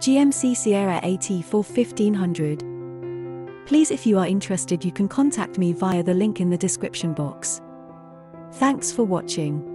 GMC Sierra AT4 1500. Please if you are interested you can contact me via the link in the description box. Thanks for watching.